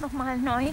nochmal neu.